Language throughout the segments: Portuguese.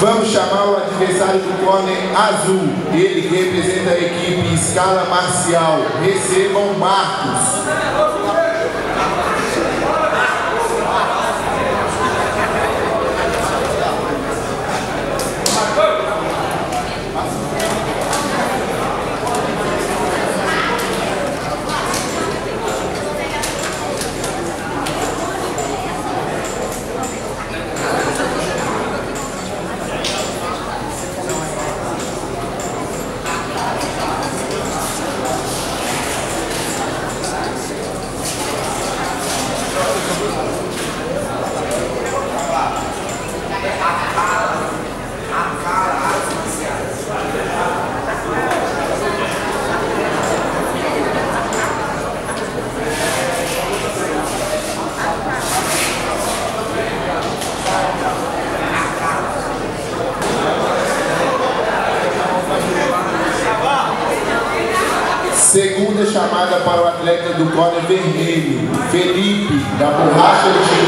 Vamos chamar o adversário do corner azul. Ele representa a equipe escala marcial. Recebam Marcos. Chamada para o atleta do corner vermelho, Felipe, da Borracha Time.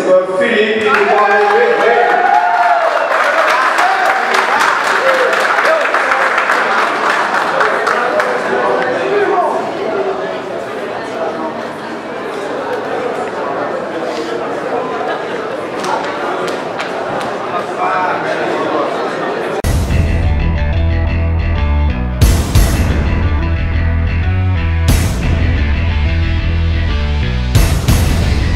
Vencedor Felipe do